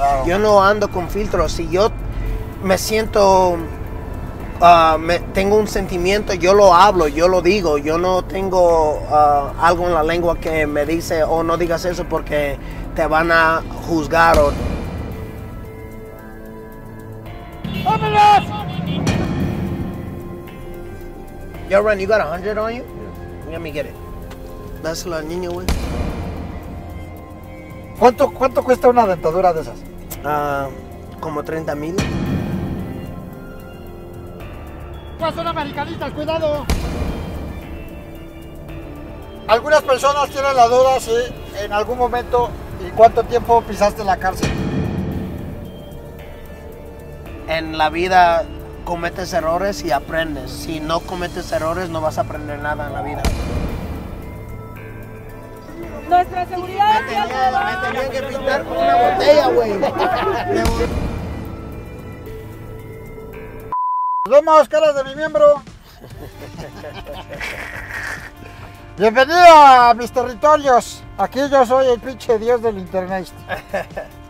Claro. Yo no ando con filtros. Si yo me siento, ah, me- tengo un sentimiento, yo lo hablo, yo lo digo. Yo no tengo ah, algo en la lengua que me dice, oh, no digas eso porque te van a juzgar. O... Yo, Ren, you got a hundred on you? Let me get it. Dáselo al niño, güey. ¿Cuánto, ¿Cuánto cuesta una dentadura de esas? Ah, como 30 mil. son americanistas, cuidado. Algunas personas tienen la duda si en algún momento y cuánto tiempo pisaste la cárcel. En la vida cometes errores y aprendes. Si no cometes errores, no vas a aprender nada en la vida. Nuestra seguridad. Me tenía que pintar con una botella, güey. Vemos, caras de mi miembro. Bienvenido a mis territorios. Aquí yo soy el pinche dios del internet.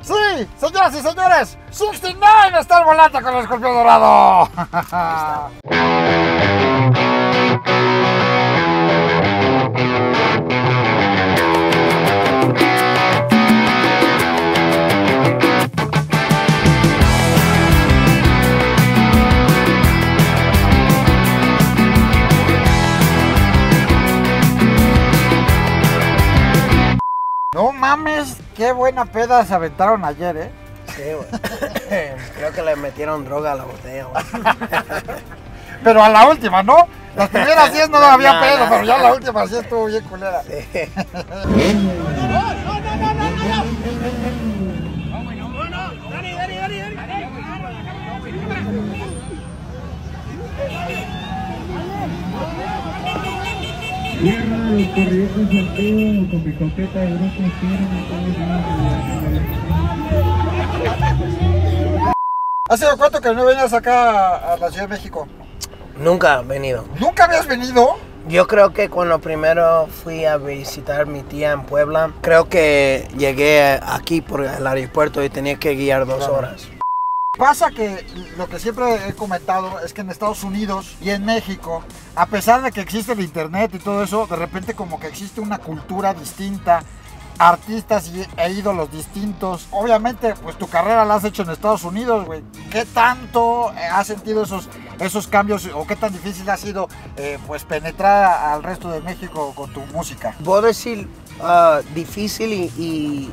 Sí, señoras y señores, 69 está el volante con el escorpión dorado. mames, qué buena peda se aventaron ayer, eh. Sí, güey. Creo que le metieron droga a la botella, güey. Pero a la última, ¿no? Las primeras 10 no había No, pedo, no. pero ya la última sí estuvo bien culera. Cierra los corrientes salteo con mi coqueta de grupo firme. ¿Hace cuánto que no venías acá a la Ciudad de México? Nunca he venido. ¿Nunca habías venido? Yo creo que cuando primero fui a visitar a mi tía en Puebla, creo que llegué aquí por el aeropuerto y tenía que guiar dos Claro. horas. Pasa que lo que siempre he comentado es que en Estados Unidos y en México, a pesar de que existe el internet y todo eso, de repente como que existe una cultura distinta, artistas y- e ídolos distintos. Obviamente, pues tu carrera la has hecho en Estados Unidos, güey. ¿Qué tanto eh, has sentido esos, esos cambios o qué tan difícil ha sido eh, pues penetrar al resto de México con tu música? Puedo decir ah, difícil y, y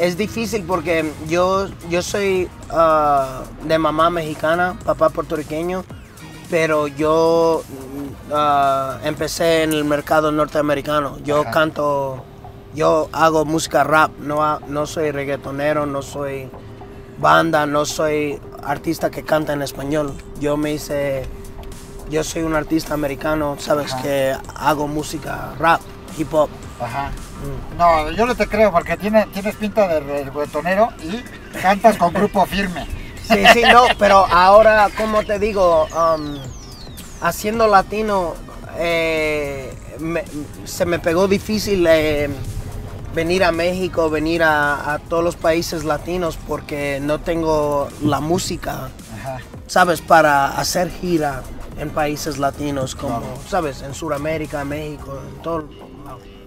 es difícil porque yo, yo soy ah, de mamá mexicana, papá puertorriqueño, pero yo ah, empecé en el mercado norteamericano. Yo Ajá. canto, yo hago música rap, no, no soy reggaetonero, no soy banda, no soy artista que canta en español. Yo me hice, yo soy un artista americano, sabes, Ajá. que hago música rap, hip hop. Ajá. No, yo no te creo porque tiene, tienes pinta de reggaetonero y cantas con grupo firme. Sí, sí, no, pero ahora, como te digo, um, haciendo latino, eh, me- se me pegó difícil eh, venir a México, venir a, a todos los países latinos porque no tengo la música, Ajá. ¿sabes? Para hacer gira en países latinos como, Claro. ¿sabes? En Sudamérica, México, en todo.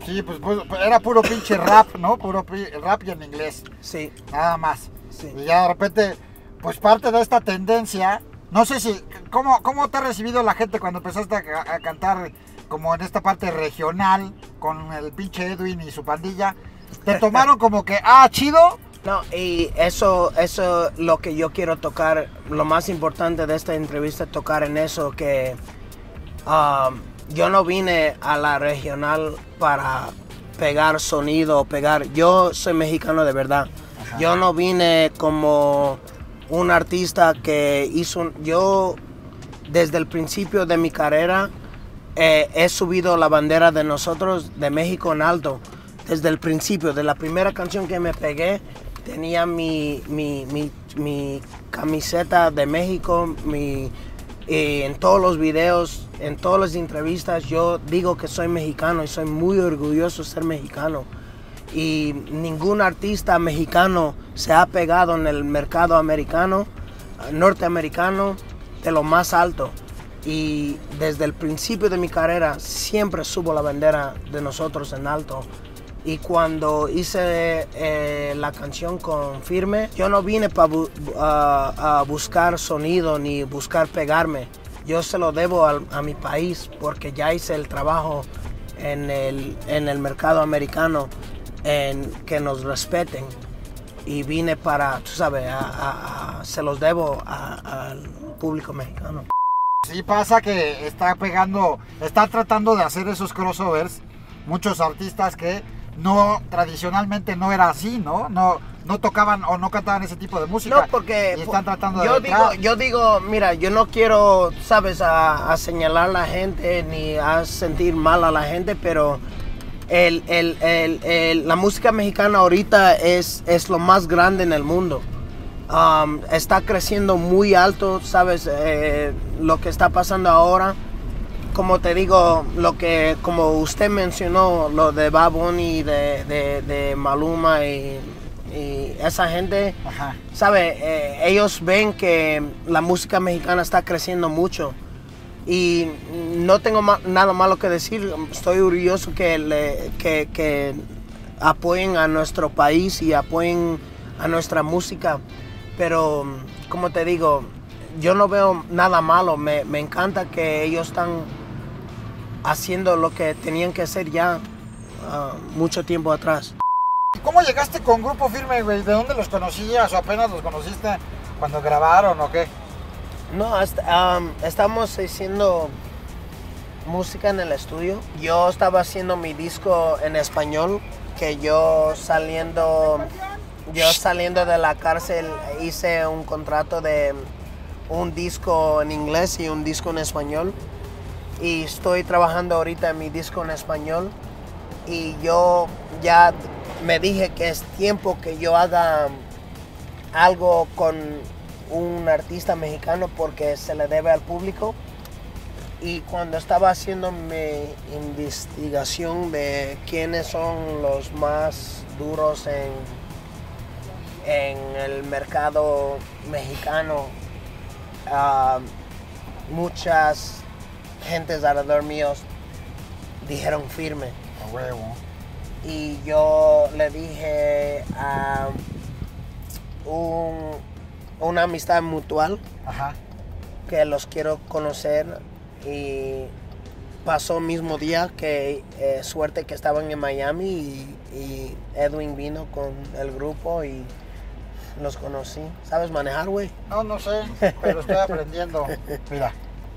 Sí, pues, pues, era puro pinche rap, ¿no? Puro rap y en inglés, Sí, nada más. sí. Y ya de repente, pues parte de esta tendencia, no sé si, ¿cómo, cómo te ha recibido la gente cuando empezaste a, ca- a cantar como en esta parte regional con el pinche Edwin y su pandilla? ¿Te tomaron como que, ah, chido? No, y eso, eso es lo que yo quiero tocar, lo más importante de esta entrevista es tocar en eso, que um, yo no vine a la regional para pegar sonido, pegar, yo soy mexicano de verdad, yo no vine como un artista que hizo, yo desde el principio de mi carrera eh, he subido la bandera de nosotros, de México en alto. Desde el principio, de la primera canción que me pegué, tenía mi, mi, mi, mi camiseta de México, mi, en todos los videos, en todas las entrevistas, yo digo que soy mexicano y soy muy orgulloso de ser mexicano. Y ningún artista mexicano se ha pegado en el mercado americano, norteamericano, de lo más alto. Y desde el principio de mi carrera siempre subo la bandera de nosotros en alto. Y cuando hice eh, la canción con Firme, yo no vine para buscar sonido ni buscar pegarme. Yo se lo debo al- a, mi país porque ya hice el trabajo en el, en el mercado americano en que nos respeten. Y vine para, tú sabes, a- a- a- se los debo a- al público mexicano. Sí pasa que está pegando, está tratando de hacer esos crossovers muchos artistas que no tradicionalmente no era así, ¿no? No no tocaban o no cantaban ese tipo de música. No, porque y están tratando yo de digo, yo digo, mira, yo no quiero, sabes, a, a señalar a la gente ni a sentir mal a la gente, pero el, el- el- el- la música mexicana ahorita es, es lo más grande en el mundo. Um, está creciendo muy alto, sabes, Eh, lo que está pasando ahora. Como te digo, lo que, como usted mencionó, lo de Bad Bunny, de, de, de Maluma y, y esa gente, Ajá. ¿sabe? Eh, ellos ven que la música mexicana está creciendo mucho y no tengo ma- nada malo que decir. Estoy orgulloso que, le- que, que apoyen a nuestro país y apoyen a nuestra música. Pero, como te digo, yo no veo nada malo. Me, me encanta que ellos están haciendo lo que tenían que hacer ya ah, mucho tiempo atrás. ¿Y cómo llegaste con Grupo Firme, güey? ¿De dónde los conocías o apenas los conociste cuando grabaron o qué? No, hasta- am, estamos haciendo música en el estudio. Yo estaba haciendo mi disco en español, que yo saliendo, yo saliendo de la cárcel hice un contrato de un disco en inglés y un disco en español. Y estoy trabajando ahorita en mi disco en español. Y yo ya me dije que es tiempo que yo haga algo con un artista mexicano porque se le debe al público. Y cuando estaba haciendo mi investigación de quiénes son los más duros en, en el mercado mexicano, ah, muchas gentes alrededor míos dijeron firme. A huevo. Y yo le dije a un- una amistad mutual Ajá. que los quiero conocer y pasó mismo día que eh, suerte que estaban en Miami y, y Edwin vino con el grupo y los conocí. ¿Sabes manejar, güey? No, no sé, pero estoy aprendiendo. Mira,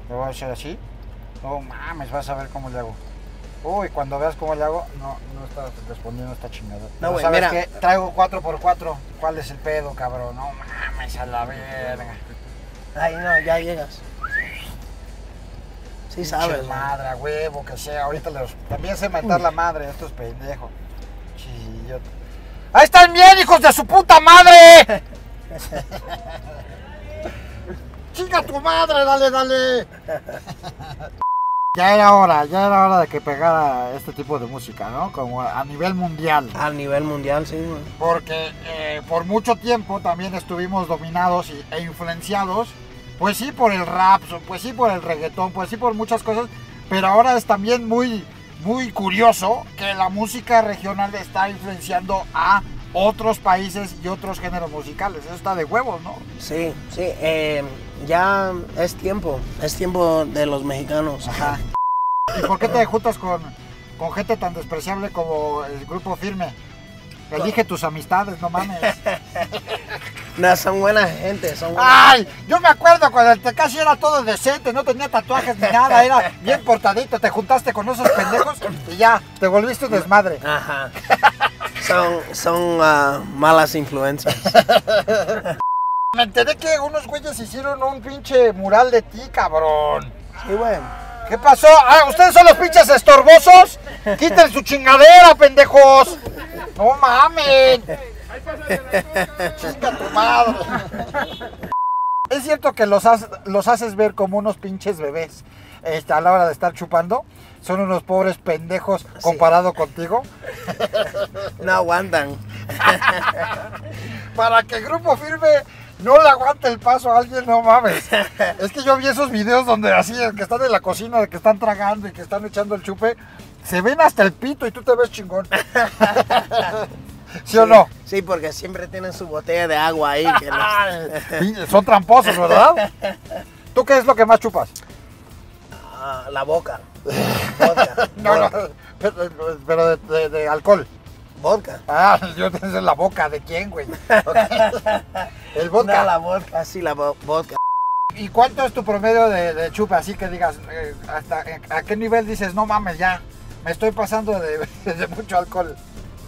lo voy a hacer así. No mames, vas a ver cómo le hago. Uy, cuando veas cómo le hago, no, no estás respondiendo esta chingada. No, güey, ¿Sabes mira. qué? Traigo 4x4. ¿Cuál es el pedo, cabrón? No mames, a la verga. Ay, no, ya llegas. Sí, sabes. Madre, a huevo, que sea. Ahorita los... También sé mentar la madre, estos pendejos. Chillot. ¡Ahí están bien, hijos de su puta madre! ¡Chinga tu madre, dale, dale! Ya era hora, ya era hora de que pegara este tipo de música, ¿no? Como a nivel mundial. A nivel mundial, sí, güey. Porque eh, por mucho tiempo también estuvimos dominados y- e influenciados, pues sí por el rap, pues sí por el reggaetón, pues sí por muchas cosas, pero ahora es también muy, muy curioso que la música regional está influenciando a otros países y otros géneros musicales. Eso está de huevos, ¿no? Sí, sí. eh, ya es tiempo. Es tiempo de los mexicanos. Ajá. ¿Y por qué te juntas con, con gente tan despreciable como el grupo Firme? Elige tus amistades, no mames. No, son buena gente, son buenas. Ay, yo me acuerdo cuando el Tekashi era todo decente, no tenía tatuajes ni nada, era bien portadito, te juntaste con esos pendejos y ya, te volviste un desmadre. Ajá. Son, son ah, malas influencias. Me enteré que unos güeyes hicieron un pinche mural de ti, cabrón. Sí, güey. ¿Qué pasó? Ah, ¿ustedes son los pinches estorbosos? Quiten su chingadera, pendejos. No mames. Chinga tu madre. es cierto que los, has- los haces ver como unos pinches bebés este, a la hora de estar chupando. Son unos pobres pendejos comparado contigo. No aguantan. Para que el grupo firme no le aguante el paso a alguien, no mames. Es que yo vi esos videos donde así, que están en la cocina, de que están tragando y que están echando el chupe. Se ven hasta el pito y tú te ves chingón. ¿Sí, o no? Sí, porque siempre tienen su botella de agua ahí. que los- Son tramposos, ¿verdad? ¿Tú qué es lo que más chupas? Ah, la boca. Vodka. No, no, pero, pero de, de- de alcohol. Vodka. Ah, yo tengo la boca, ¿de quién, güey? El vodka. No, la vodka, sí, la vo- vodka. ¿Y cuánto es tu promedio de, de chupe? Así que digas, eh, hasta eh, a qué nivel dices, no mames, ya, me estoy pasando de, de mucho alcohol.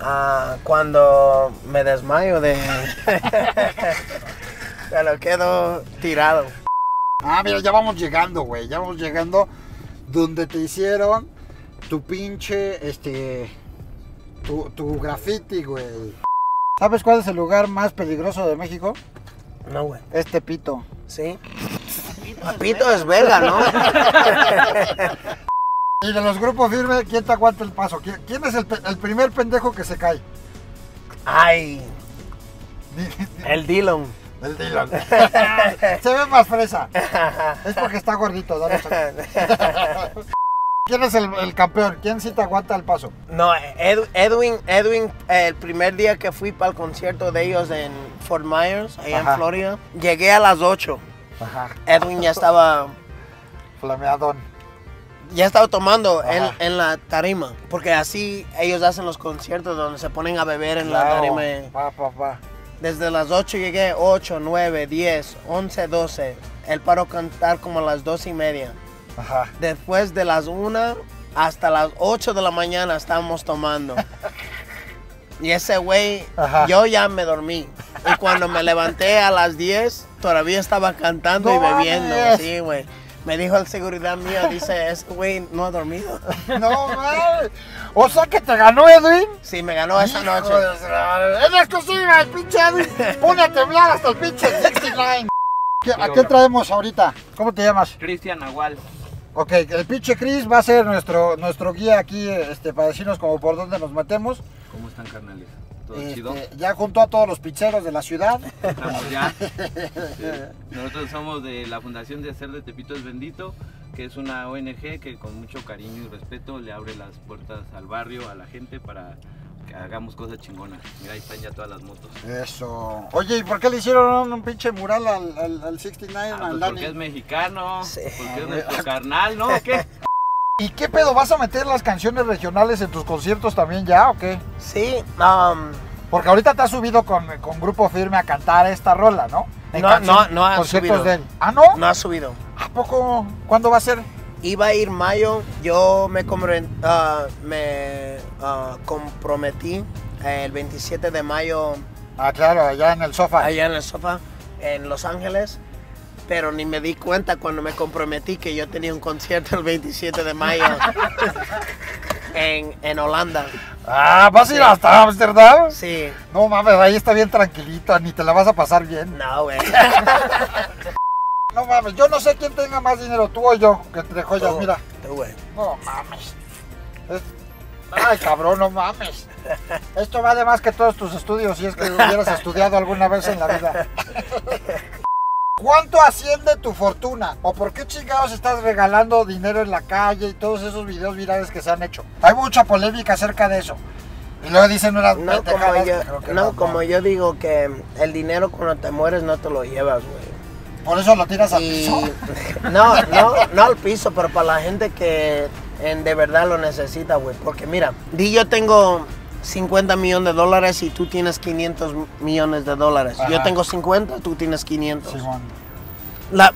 Ah, cuando me desmayo de... Me lo quedo tirado. Ah, mira, ya vamos llegando, güey, ya vamos llegando donde te hicieron tu pinche, este, tu, tu graffiti, güey. ¿Sabes cuál es el lugar más peligroso de México? No, güey. Este pito. ¿Sí? Pito es verga, ¿no? Y de los grupos firmes, ¿quién te aguanta el paso? ¿Quién, quién es el, primer pendejo que se cae? Ay, el Dillon. El Dylan. se ve más fresa. Es porque está gordito, dale. ¿Quién es el, el campeón? ¿Quién sí te aguanta el paso? No, Ed- Edwin, Edwin, el primer día que fui para el concierto de ellos en Fort Myers, allá Ajá. en Florida, llegué a las 8. Ajá. Edwin ya estaba, Flameadón. ya estaba tomando en, en la tarima, porque así ellos hacen los conciertos donde se ponen a beber en la tarima. Pa, pa, pa. Desde las 8 llegué, 8, 9, 10, 11, 12. Él paró a cantar como a las 2 y media. Ajá. Después de las 1 hasta las 8 de la mañana estábamos tomando. Y ese güey, yo ya me dormí. Y cuando me levanté a las 10, todavía estaba cantando y ¡No bebiendo. mames! Sí, güey. Me dijo el seguridad mío, dice, ese güey no ha dormido. No mames. O sea que te ganó Edwin. Sí, me ganó esa Hijo noche. de En exclusiva, el pinche Edwin. Pone a temblar hasta el pinche 69. ¿Qué- ¿A qué traemos ahorita? ¿Cómo te llamas? Cristian Nahual. Ok, el pinche Chris va a ser nuestro, nuestro guía aquí este, para decirnos como por dónde nos metemos. ¿Cómo están, carnales? ¿Todo Este, chido? ya junto a todos los pizzeros de la ciudad. Estamos ya. Nosotros somos de la Fundación de Hacer de Tepito es Bendito, que es una ONG que con mucho cariño y respeto le abre las puertas al barrio, a la gente para que hagamos cosas chingonas. Mira, ahí están ya todas las motos. Eso. Oye, ¿y por qué le hicieron un pinche mural al, al, al 69, Ah, al pues Dani? porque es mexicano, Sí. porque es nuestro carnal, ¿no? ¿O ¿Qué? ¿Y qué pedo? ¿Vas a meter las canciones regionales en tus conciertos también ya o qué? Sí, um, Porque ahorita te has subido con, con Grupo Firme a cantar esta rola, ¿no? En No, canción- no, no ha conciertos subido. de él. ¿Ah, no? no ha subido. ¿A poco? ¿Cuándo va a ser? Iba a ir mayo, yo me, ah, me ah, comprometí el 27 de mayo Ah, claro, allá en el sofá. allá en el sofá en Los Ángeles, pero ni me di cuenta cuando me comprometí que yo tenía un concierto el 27 de mayo en, en Holanda. Ah, ¿vas a ir Sí. hasta Ámsterdam? Sí, No mames, ahí está bien tranquilito, ni te la vas a pasar bien. no, güey. No mames, yo no sé quién tenga más dinero, tú o yo, que entre joyas, mira. tú, güey. No mames. Es- Ay, cabrón, no mames. Esto vale más que todos tus estudios, si es que hubieras estudiado alguna vez en la vida. ¿Cuánto asciende tu fortuna? ¿O por qué chingados estás regalando dinero en la calle y todos esos videos virales que se han hecho? Hay mucha polémica acerca de eso. Y luego dicen unas No como, yo, no, no, como yo digo que el dinero cuando te mueres no te lo llevas, güey. Por eso lo tiras al piso. no, no, no al piso, pero para la gente que en, de verdad lo necesita, güey. Porque mira, di yo tengo 50 millones de dólares y tú tienes 500 millones de dólares. Yo tengo 50, tú tienes 500. Simón. La,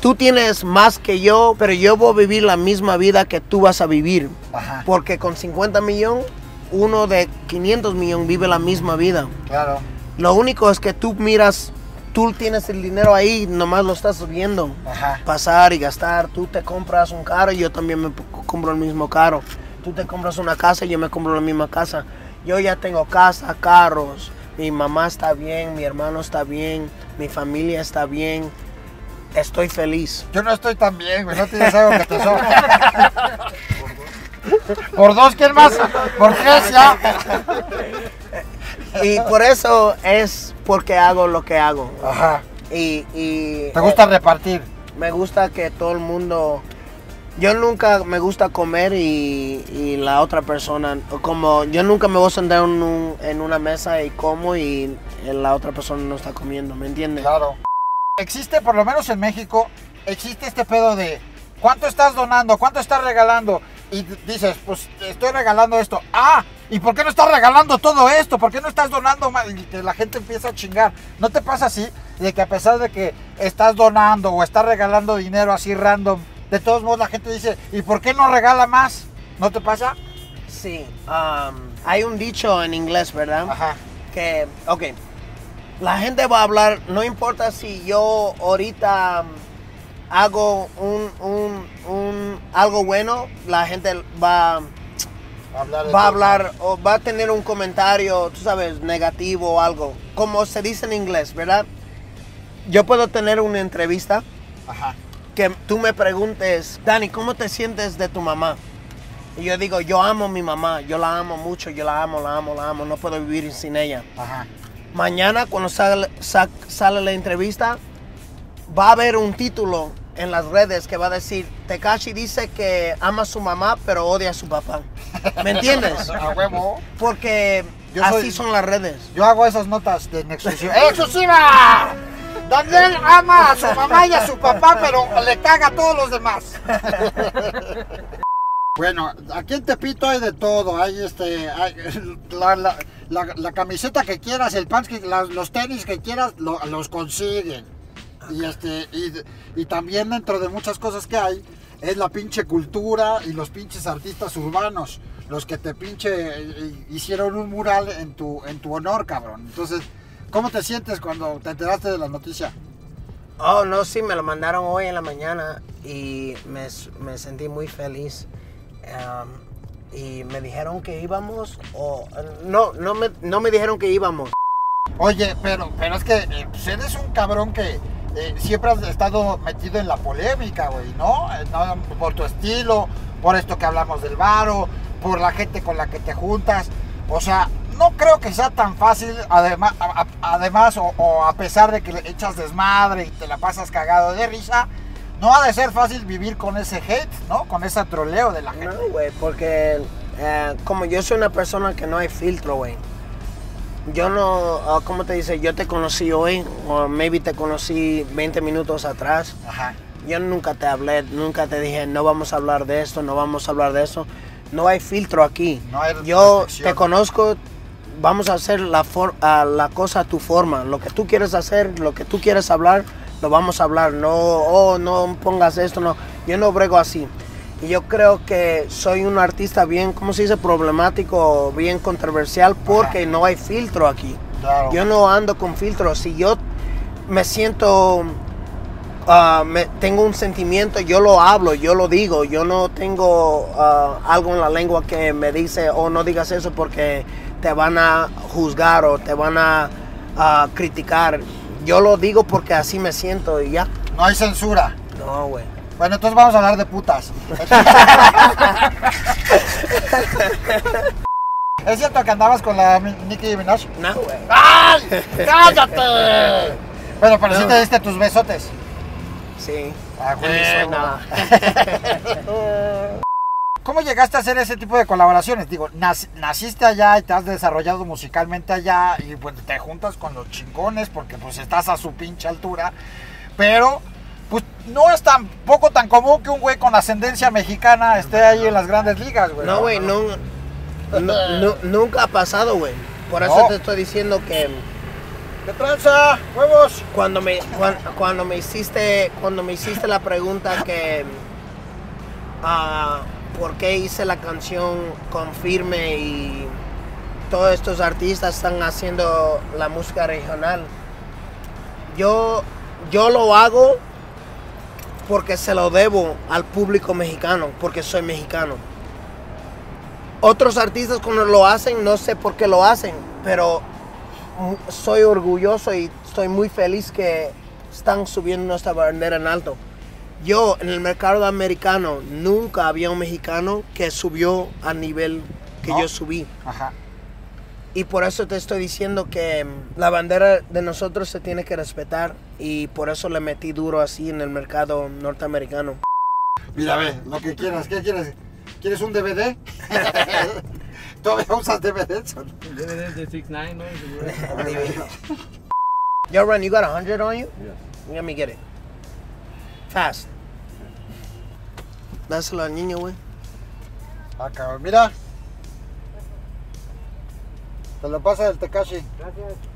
tú tienes más que yo, pero yo voy a vivir la misma vida que tú vas a vivir. Ajá, Porque con 50 millones, uno de 500 millones vive la misma vida. claro. Lo único es que tú miras, tú tienes el dinero ahí, nomás lo estás viendo Ajá. pasar y gastar. Tú te compras un carro y yo también me compro el mismo carro. Tú te compras una casa y yo me compro la misma casa. Yo ya tengo casa, carros. Mi mamá está bien, mi hermano está bien, mi familia está bien. estoy feliz. Yo no estoy tan bien, güey. No tienes algo que te sobra. Por dos, ¿quién más? Por tres, ya. Y por eso es porque hago lo que hago. Ajá. Y, y ¿Te gusta repartir? me gusta que todo el mundo... Yo nunca me gusta comer y, y la otra persona, como yo nunca me voy a sentar en, un- en una mesa y como y la otra persona no está comiendo, ¿me entiendes? Claro. Existe, por lo menos en México, existe este pedo de cuánto estás donando, cuánto estás regalando. Y dices, pues estoy regalando esto. Ah, ¿y por qué no estás regalando todo esto? ¿Por qué no estás donando más? Y que la gente empieza a chingar. ¿No te pasa así? De que a pesar de que estás donando o estás regalando dinero así random, de todos modos la gente dice, ¿y por qué no regala más? ¿No te pasa? Sí. um, hay un dicho en inglés, ¿verdad? Ajá. que, ok, la gente va a hablar, no importa si yo ahorita um, hago un, un- un- algo bueno, la gente va, Hablar va a hablar o va a tener un comentario, tú sabes, negativo o algo. Como se dice en inglés, ¿verdad? Yo puedo tener una entrevista Ajá. que tú me preguntes, Dani, ¿cómo te sientes de tu mamá? Y yo digo, yo amo a mi mamá, yo la amo mucho, yo la amo, la amo, la amo, no puedo vivir sin ella. Ajá. Mañana cuando sale, sa- sale la entrevista, va a haber un título en las redes que va a decir, Tekashi dice que ama a su mamá pero odia a su papá. ¿Me entiendes? A huevo. Porque Yo así soy- son las redes. Yo hago esas notas de exclusiva. ¡Exclusiva! Donde él ama a su mamá y a su papá, pero le caga a todos los demás. Bueno, aquí en Tepito hay de todo. Hay este, hay la, la- la- la camiseta que quieras, el pants, que, los tenis que quieras, lo- los consiguen. Y este, y, y también dentro de muchas cosas que hay, es la pinche cultura y los pinches artistas urbanos. Los que te pinche eh, hicieron un mural en tu, en tu honor, cabrón. Entonces, ¿cómo te sientes cuando te enteraste de la noticia? Oh, no, sí, me lo mandaron hoy en la mañana y me, me sentí muy feliz. Um, y me dijeron que íbamos, o no, no me, no me dijeron que íbamos. Oye, pero, pero es que eh, pues eres un cabrón que eh, siempre has estado metido en la polémica, güey, ¿no? Eh, ¿no? Por tu estilo, por esto que hablamos del varo, por la gente con la que te juntas. O sea, no creo que sea tan fácil, además, a- además o, o a pesar de que le echas desmadre y te la pasas cagado de risa, no ha de ser fácil vivir con ese hate, ¿no? Con ese troleo de la gente. No, güey, porque eh, como yo soy una persona que no hay filtro, güey. Yo no, ah, ¿cómo te dice? Yo te conocí hoy, o maybe te conocí 20 minutos atrás. Ajá. Yo nunca te hablé, nunca te dije, no vamos a hablar de esto, no vamos a hablar de eso. No hay filtro aquí. No hay Yo te conozco, vamos a hacer la, for- a la cosa a tu forma. Lo que tú quieres hacer, lo que tú quieres hablar, lo vamos a hablar. No, oh, no pongas esto, no. Yo no brego así. Y yo creo que soy un artista bien, ¿cómo se dice? Problemático, bien controversial, porque no hay filtro aquí. Claro. Yo no ando con filtro. Si yo me siento, me- tengo un sentimiento, yo lo hablo, yo lo digo. Yo no tengo ah, algo en la lengua que me dice, oh, no digas eso porque te van a juzgar o te van a criticar. Yo lo digo porque así me siento y ya. No hay censura. No, güey. Bueno, entonces vamos a hablar de putas. ¿Es cierto que andabas con la Nicki Minaj? No, güey. ¡Ay! ¡Cállate! Bueno, pero sí No. te diste tus besotes. Sí. Ah, mi huevo. zona. ¿Cómo llegaste a hacer ese tipo de colaboraciones? Digo, nac- naciste allá y te has desarrollado musicalmente allá y pues te juntas con los chingones porque pues estás a su pinche altura. Pero pues no es tampoco tan común que un güey con ascendencia mexicana esté ahí en las grandes ligas, güey. No, güey, no, nunca ha pasado, güey. Por eso No. te estoy diciendo que ¿Qué tranza? ¡Huevos! cuando me cuan- cuando, me hiciste cuando me hiciste la pregunta que ah, por qué hice la canción con Firme y todos estos artistas están haciendo la música regional. Yo yo lo hago porque se lo debo al público mexicano, porque soy mexicano. Otros artistas cuando lo hacen, no sé por qué lo hacen, pero soy orgulloso y estoy muy feliz que están subiendo nuestra bandera en alto. Yo, en el mercado americano, nunca había un mexicano que subió a nivel que No. yo subí. Ajá. Y por eso te estoy diciendo que mm, la bandera de nosotros se tiene que respetar y por eso le metí duro así en el mercado norteamericano. Mira, ve, lo que quieras. ¿Qué quieres? ¿Quieres un DVD? ¿Todavía usas DVDs? DVDs de 6 9 ¿no? Yo, Ren, you got 100 on you? Let me get it. Fast. Dáselo al niño, güey. Ah, cabrón, mira. Te lo pasa el Tekashi.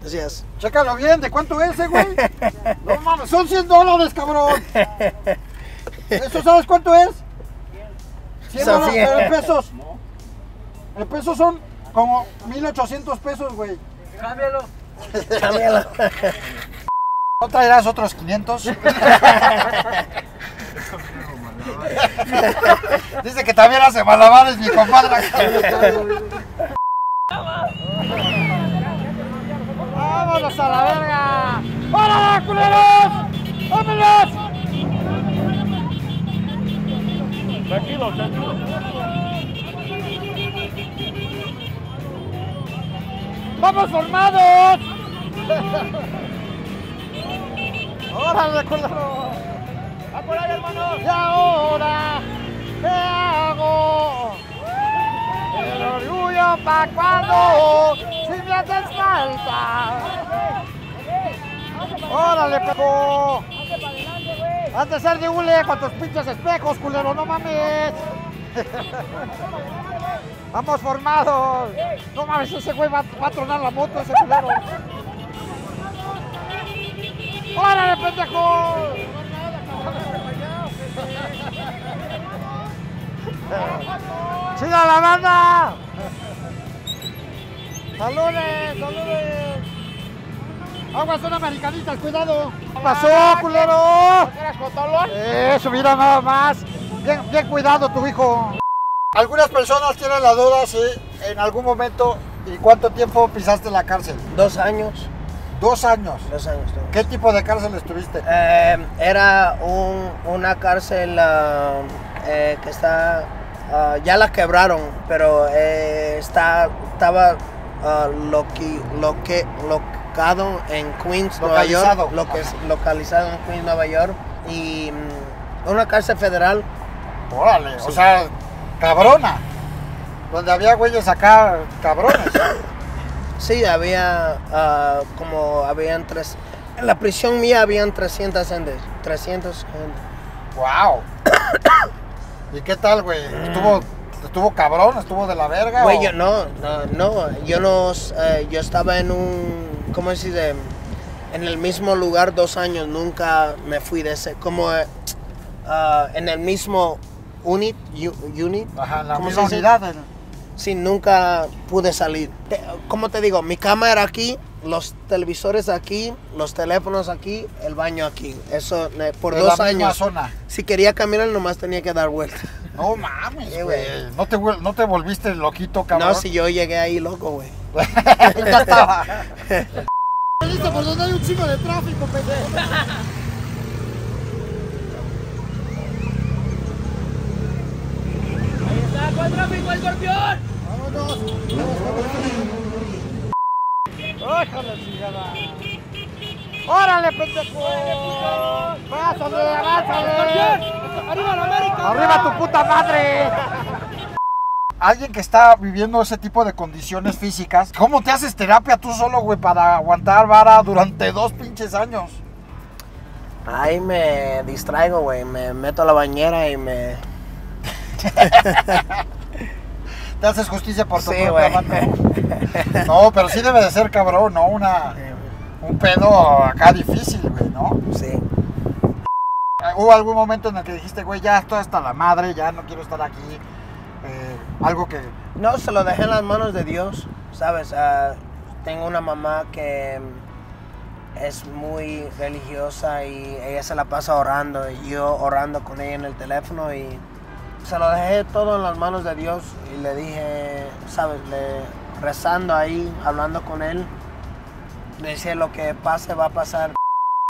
Gracias. Chécalo bien, ¿de cuánto es, eh, güey? No mames, son 100 dólares, cabrón. ¿Eso sabes cuánto es? 100 Son dólares, 100. pero en pesos. En pesos son como 1800 pesos, güey. Cámbialo. Cámbialo. ¿No traerás otros 500? Dice que también hace malabares mi compadre. ¡Vámonos a la verga! ¡Órale, culeros! ¡Vámonos! Tranquilo, tranquilo. ¡Vamos formados! ¡Órale, culero! ¡Va por ahí, hermano! ¿Y ahora pa' cuando si me haces falta. ¡Órale, pejo! Has de ser de hule con tus pinches espejos, culero, no mames. Vamos formados. No mames, ese güey va, a tronar la moto, ese culero. ¡Órale, pendejo! ¡Chida la banda! ¡Saludes, saludes! ¡Aguas son americanitas, cuidado! ¿Qué pasó, culero? Eso, mira nada más. Bien, bien cuidado tu hijo. Algunas personas tienen la duda si en algún momento y cuánto tiempo pisaste la cárcel. Dos años. Dos años. Dos años. dos. ¿Qué tipo de cárcel estuviste? Eh, era un- una cárcel ah, eh, que está, ah, ya la quebraron, pero eh, está, estaba ah, loqui- loque- locado en Queens, Nueva. York, lo que es localizado en Queens, Nueva York, y mm, una cárcel federal. Órale, o sea, cabrona. Donde había güeyes acá, cabrones. Sí, había ah, como, habían tres, en la prisión mía habían 300 gentes, 300 gentes. ¡Wow! ¿Y qué tal, güey? ¿Estuvo, ¿Estuvo cabrón? ¿Estuvo de la verga? Güey, o- yo no, no, no, yo no, eh, yo estaba en un, ¿cómo se dice? En el mismo lugar dos años, nunca me fui de ese, como eh, ah, en el mismo unit, unit, Ajá, la ¿cómo misma unidad. Sí, nunca pude salir. Te- como te digo, mi cama era aquí, los televisores aquí, los teléfonos aquí, el baño aquí. Eso por de dos la misma años. zona. Si quería caminar, nomás tenía que dar vuelta. No mames, güey. güey. ¿No te, ¿No te volviste loquito, cabrón? No, si yo llegué ahí loco, güey. ya estaba. Listo, por donde hay un chingo de tráfico, pendejo. ¡Está con tráfico, escorpión! Vámonos. ¡Ójale, chingada! ¡Órale, pendejo! ¡Pásale, avánzale! ¡Arriba la América! ¡Arriba tu puta madre! Alguien que está viviendo ese tipo de condiciones físicas, ¿cómo te haces terapia tú solo, güey, para aguantar vara durante dos pinches años? Ahí me distraigo, güey. Me meto a la bañera y me. Te haces justicia por tu Sí, propia mano. No, pero sí debe de ser cabrón, ¿no? Una, un pedo acá difícil, güey, ¿no? Sí. ¿Hubo algún momento en el que dijiste, güey, ya estoy hasta la madre, ya no quiero estar aquí? Eh, algo que... No, se lo dejé en las manos de Dios, ¿sabes? Ah, tengo una mamá que es muy religiosa y ella se la pasa orando y yo orando con ella en el teléfono y se lo dejé todo en las manos de Dios y le dije, ¿sabes? Le, rezando ahí, hablando con él, le decía lo que pase va a pasar.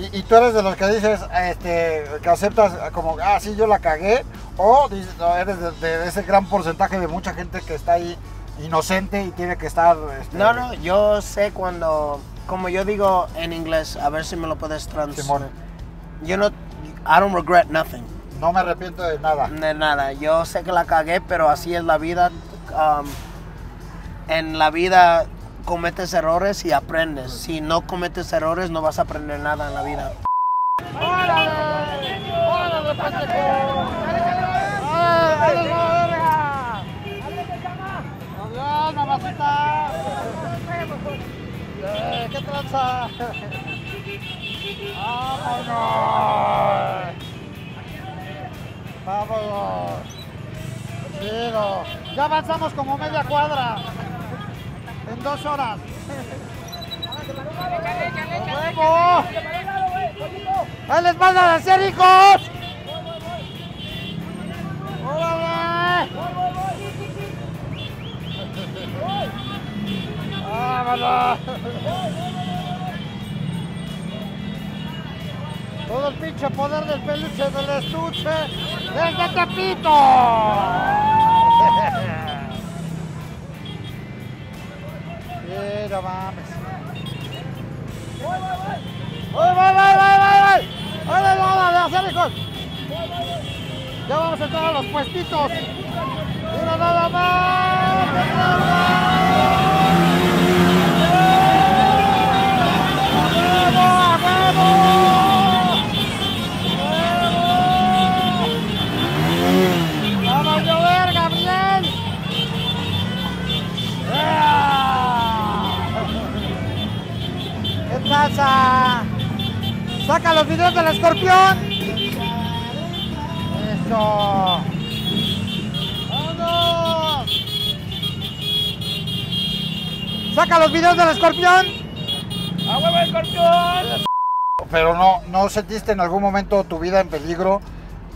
Y, y tú eres de los que dices, este, que aceptas como, ah, sí, yo la cagué, o eres de, de ese gran porcentaje de mucha gente que está ahí inocente y tiene que estar... este, No, no, yo sé cuando, como yo digo en inglés, a ver si me lo puedes traducir. Yo no, I don't regret nothing. No me arrepiento de nada. De nada, yo sé que la cagué, pero así es la vida. Um, en la vida cometes errores y aprendes. Si no cometes errores, no vas a aprender nada en la vida. Eh, ¿Qué tranza? Vámonos. Vámonos. Ya avanzamos como media cuadra. En dos horas. ¡A huevo! ¡Ahí les mandan a hacer hijos! ¡Órale! ¡Vámonos! Todo el pinche poder del peluche del estuche desde Tepito. No mames. ¡Voy, voy, voy, voy, voy, voy! ¡Órale, órale, a hacer hijos! Ya vamos a entrar a los puestitos. ¡Mira nada más! ¡Mira nada más! ¡Saca los videos del escorpión! ¡Eso! ¡Vámonos! ¡Saca los videos del escorpión! ¡A huevo, escorpión! Pero no, no sentiste en algún momento tu vida en peligro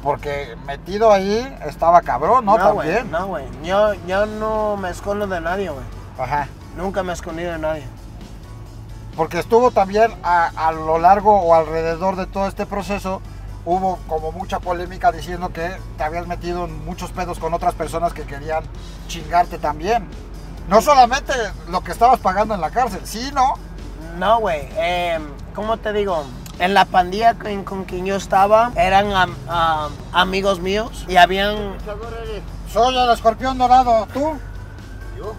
porque metido ahí estaba cabrón, ¿no? No, güey, no, güey. Yo, yo no me escondo de nadie, güey. Ajá. Nunca me he escondido de nadie. Porque estuvo también a, a lo largo o alrededor de todo este proceso, hubo como mucha polémica diciendo que te habías metido en muchos pedos con otras personas que querían chingarte también. No solamente lo que estabas pagando en la cárcel, sí, ¿no? No, güey. Eh, ¿Cómo te digo? En la pandilla con, con quien yo estaba eran am- am- amigos míos y habían... Soy el escorpión dorado, ¿tú? Yo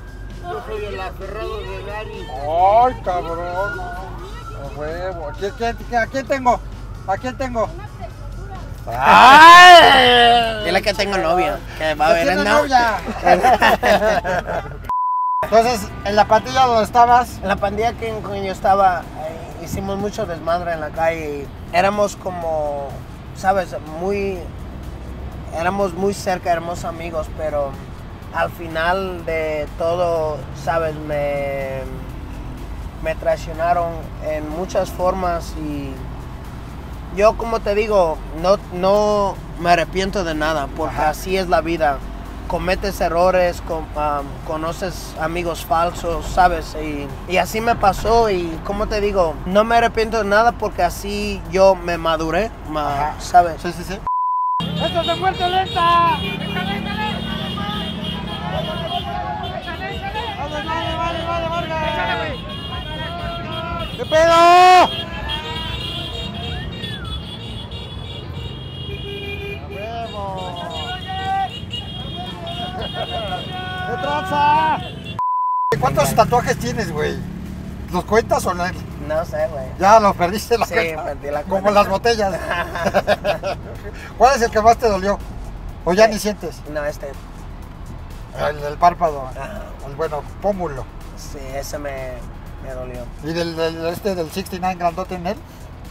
soy el aferrado de Gary. Ay, cabrón. A huevo. ¿A quién, quién- a quién tengo? ¿A quién tengo? ¡Ay! Dile que tengo novia, que va a ver ¿Tiene el no- novia? Entonces, en la patilla donde estabas, En la pandilla que con quien yo estaba eh, hicimos mucho desmadre en la calle éramos como, sabes, muy... Éramos muy cerca, éramos amigos, pero al final de todo, sabes, me, me traicionaron en muchas formas y yo como te digo, no, no me arrepiento de nada, porque Ajá. así es la vida. Cometes errores, con- conoces amigos falsos, ¿sabes? Y, y así me pasó y como te digo, no me arrepiento de nada porque así yo me maduré, ma-. ¿sabes? sí, sí, sí. ¡Esto es de muerte lenta! ¿Qué pedo? ¿Qué tranza? ¿Cuántos tatuajes tienes, güey? ¿Los cuentas o no? No sé, güey. Ya los perdiste la Sí, cuenta. perdí la Como cuenta. las botellas. ¿Cuál es el que más te dolió? ¿O ya Sí. ni sientes? No, este, El del párpado. Ajá. El bueno, pómulo. Sí, ese me, me dolió. ¿Y del, del- este del 69 grandote en él?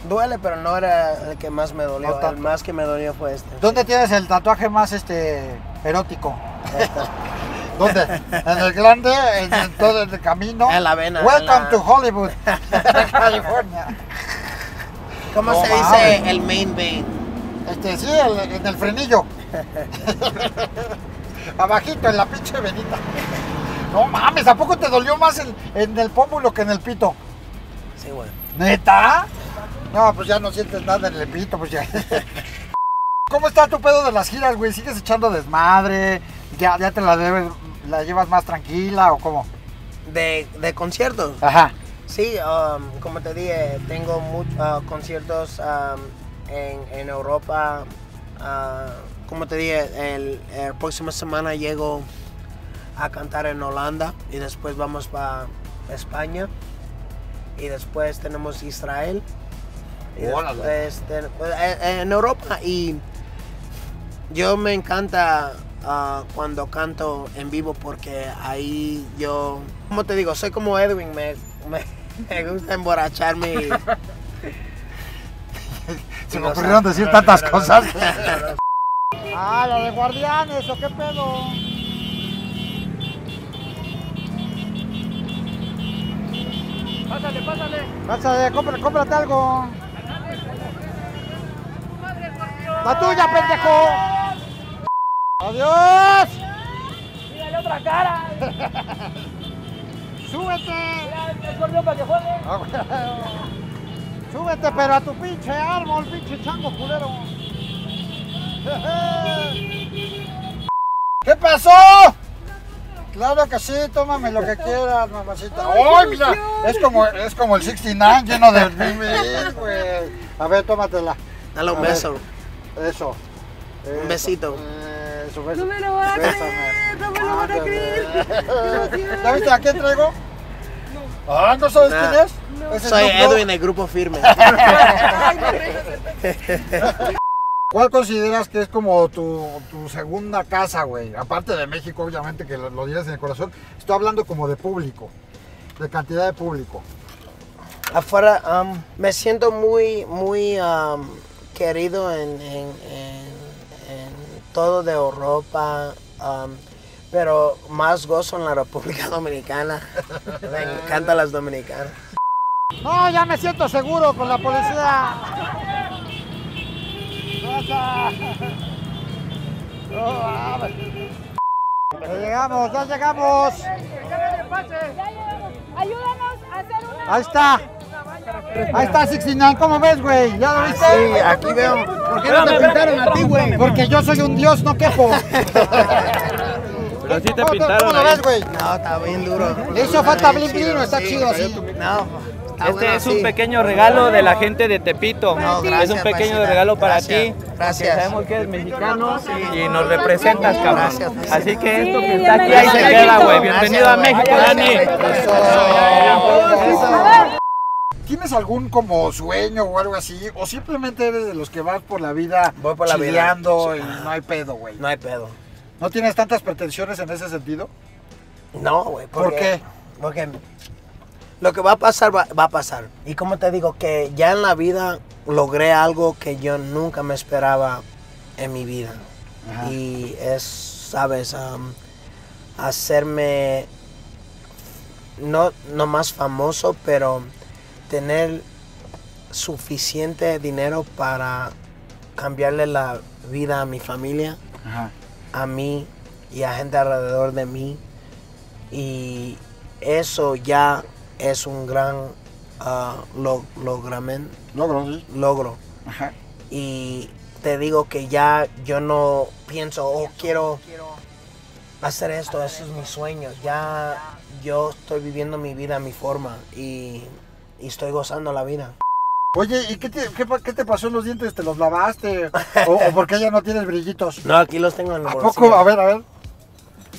Duele, pero no era el que más me dolió. No el más que me dolió fue este. ¿Dónde tienes el tatuaje más este erótico? Este. ¿Dónde? ¿En el grande? ¿En, todo el camino? En la vena, Welcome la- to Hollywood, California. ¿Cómo se dice el main vein? Este, sí, el- en el frenillo. Abajito, en la pinche venita. No mames, ¿a poco te dolió más el- en el pómulo que en el pito? Sí, güey. ¿Neta? No, pues ya no sientes nada en el pito, pues ya. ¿Cómo está tu pedo de las giras, güey? ¿Sigues echando desmadre? ¿Ya, ya te la debes, la llevas más tranquila o cómo? De, de conciertos. Ajá. Sí, um, como te dije, tengo muchos conciertos um, en, en Europa. ah, como te dije, el, el próxima semana llego a cantar en Holanda y después vamos para España. Y después tenemos Israel. Y después ten- eh, en Europa. Y yo me encanta ah, cuando canto en vivo porque ahí yo, como te digo, soy como Edwin, me, me, me gusta emborracharme y Se me ocurrieron decir tantas cosas. ah, la de guardianes, ¿o qué pedo? Pásale, pásale. Pásale, cómprate, cómprate algo. La tuya, pendejo. Adiós. Mírale otra cara. Súbete. Mira el escorpión para que juegue. Ah. Súbete, pero a tu pinche árbol, pinche chango culero. ¿Qué pasó? Claro que sí, tómame lo que quieras, mamacita. ¡Ay, mira! Es como, es como el 69 lleno de bibis, güey. A ver, tómatela. dale un A ver. beso. Eso. Eso. besito. Eso, beso. No me lo van a creer, no me lo van a creer. ¿Ya viste a quién traigo? Ah, ¿no sabes Nah. quién es? Ese Soy. Edwin del grupo firme. ¿Cuál consideras que es como tu, tu segunda casa, güey? Aparte de México, obviamente, que lo, lo en el corazón. Estoy hablando como de público, de cantidad de público. Afuera um, me siento muy, muy um, querido en, en- en- en todo de Europa, um, pero más gozo en la República Dominicana. Me encantan las dominicanas. No, ya me siento seguro con la policía. Pasa. No, mames. Ya llegamos, ya llegamos. Ayúdanos a hacer una. Ahí está. Ahí está 69, ¿cómo ves, güey? ¿Ya lo viste? Sí, aquí veo. ¿Por qué no te pintaron a ti, güey? Porque yo soy un dios, no quejo. Pero sí te ¿Cómo, pintaron ¿Cómo lo ves, güey? No, está bien duro. Le hizo falta Está bien blin blin, ¿o está chido así? No, está Este bueno es un pequeño regalo de la gente de Tepito. No, es gracias, un pequeño paisita. regalo para Gracias, ti. gracias. Sabemos que eres mexicano y nos representas, cabrón. Así que esto Sí, que está aquí ahí bienvenido se a queda, México. güey. Bienvenido a Gracias, México. Dani. ¿Tienes algún como sueño o algo así? ¿O simplemente eres de los que vas por la vida Voy por la vida. y no hay pedo, güey? No hay pedo. ¿No tienes tantas pretensiones en ese sentido? No, güey. ¿Por qué? Porque lo que va a pasar, va, va a pasar. Y como te digo, que ya en la vida logré algo que yo nunca me esperaba en mi vida. Ajá. Y es, sabes, hacerme no, no más famoso, pero tener suficiente dinero para cambiarle la vida a mi familia Ajá. a mí y a gente alrededor de mí. Y eso ya es un gran ah, lo- logramen- Logro, sí. logro. Ajá. Y te digo que ya yo no pienso, oh, quiero hacer esto, esos son mis sueños. Ya yo estoy viviendo mi vida a mi forma y, y estoy gozando la vida. Oye, ¿y qué te, qué, qué te pasó en los dientes? ¿Te los lavaste? ¿O, o por qué ya no tienes brillitos? No, aquí los tengo en el ¿A bolsillo. poco? A ver, a ver.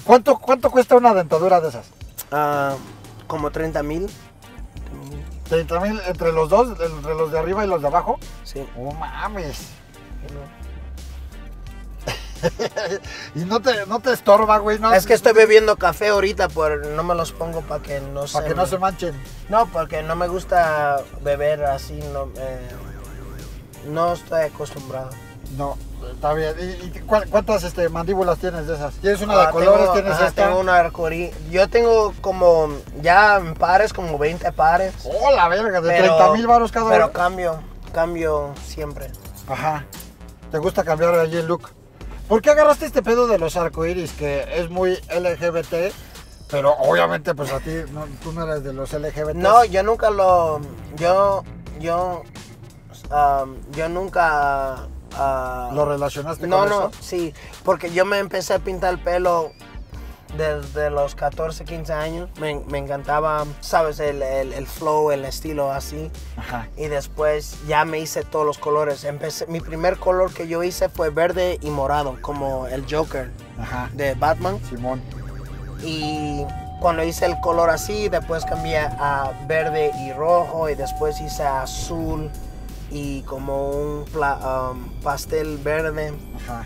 ¿Cuánto, ¿Cuánto cuesta una dentadura de esas? Ah, como 30 mil. 30 mil entre los dos, entre los de arriba y los de abajo. Sí. Oh mames. y no te, no te estorba, güey. No, Es que estoy bebiendo café ahorita, pero no me los pongo para que no se... Para que no se manchen. No, porque no me gusta beber así, no, eh, no estoy acostumbrado. No, está bien. ¿Y, cuántas este, mandíbulas tienes de esas? ¿Tienes una de Ah, colores? tengo- ¿Tienes ajá, esta? Tengo una arcoíris. Yo tengo como, ya en pares, como 20 pares. ¡Oh, la verga! De pero- 30 mil baros cada Pero uno. cambio, cambio siempre. Ajá. ¿Te gusta cambiar allí el look? ¿Por qué agarraste este pedo de los arcoíris que es muy LGBT? Pero obviamente, pues a ti, no, tú no eres de los LGBT. No, yo nunca lo, yo, yo um, yo nunca... ah, ¿Lo relacionaste no, con no, eso? sí, porque yo me empecé a pintar el pelo desde los 14, 15 años. Me, me encantaba, sabes, el, el- el flow, el estilo así. Ajá. Y después ya me hice todos los colores. Empecé, mi primer color que yo hice fue verde y morado, como el Joker Ajá. de Batman. Simón. Y cuando hice el color así, después cambié a verde y rojo y después hice azul y como un pla- um, pastel verde. Ajá.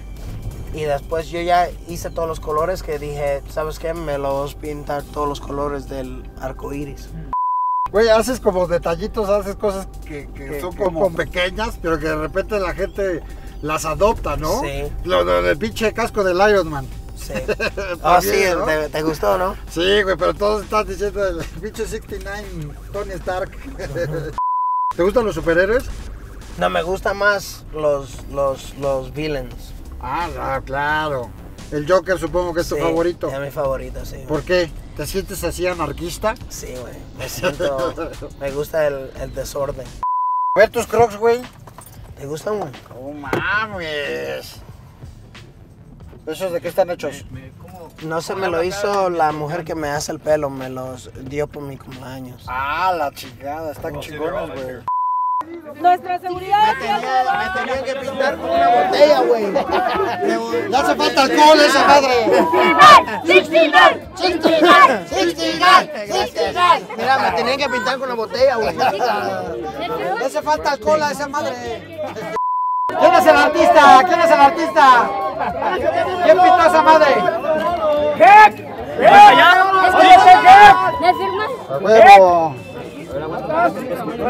Y después yo ya hice todos los colores que dije, ¿sabes qué? Me los pintar todos los colores del arco iris. Güey, haces como detallitos, haces cosas que, que Que- son que como pequeñas, pero que de repente la gente las adopta, ¿no? Sí. Lo, lo del pinche casco del Iron Man. Sí. Ah, sí, ¿no? te, te gustó, ¿no? Sí, güey, pero todos están diciendo el pinche 69 Tony Stark. ¿Te gustan los superhéroes? No, me gustan más los, los, los villains. Ah, ah, claro. El Joker supongo que es tu Sí, favorito. Es mi favorito, sí. ¿Por qué? ¿Te sientes así anarquista? Sí, güey. Me siento. me gusta el, el desorden. A ver tus crocs, güey. ¿Te gustan, güey? No mames. ¿Esos de qué están hechos? No se me lo hizo la mujer que me hace el pelo, me los dio por mi cumpleaños. Ah, la chingada, están chingones, güey. Nuestra seguridad. Me tenían que pintar con una botella, güey. Le hace falta alcohol esa madre. 69, 69, 69, Mira, me tenían que pintar con una botella, güey. Le hace falta alcohol a esa madre. ¿Quién es el artista? ¿Quién es el artista? ¿Quién pintó esa madre? ¿Me firmas? A huevo.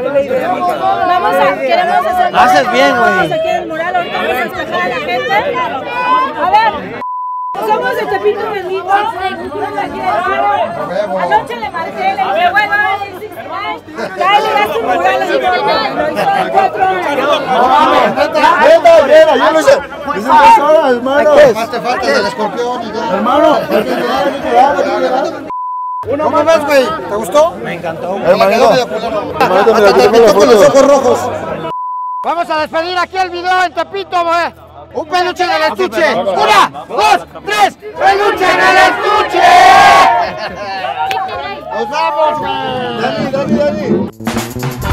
Vamos a, queremos hacer. Haces bien, güey. Vamos aquí en el mural, ahorita vamos a despejar a la gente. A ver. Somos de Tepito Guadalajara. Anoche le marqué, le dije, bueno, el 69. Ya le das tu mural así como lo hizo en cuatro horas. No mames, neta, neta, neta, yo no sé. Es una hermano. Más te falta del escorpión. Hermano, ¿Cómo ves, güey? ¿Te gustó? Me encantó, güey. Hermanito. Hasta te pintó con los ojos rojos. Vamos a despedir aquí el video en Tepito, güey. Un peluche en el estuche. Una, dos, tres. Peluche en el estuche. Nos vamos, güey. Dani, Dani, Dani.